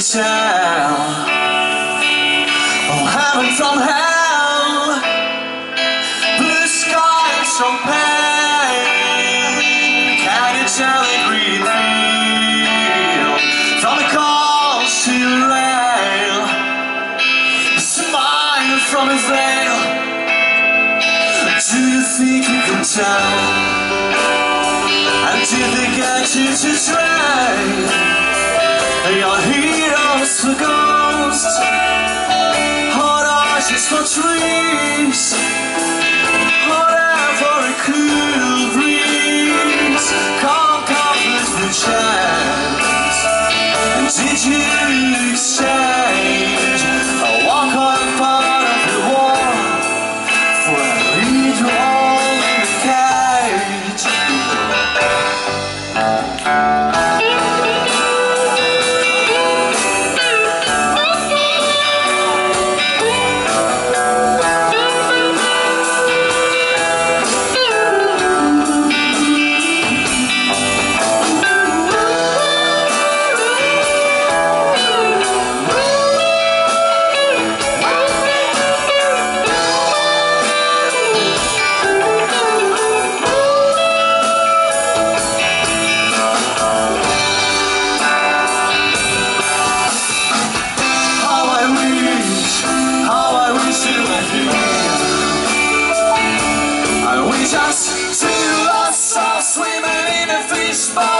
tell? Oh, heaven from hell. Blue skies from pain Can you tell a green From the to the rail. A smile from a veil. Do you think you can tell? And do they get you to trade your heroes for ghosts, hot ashes for trees. spot.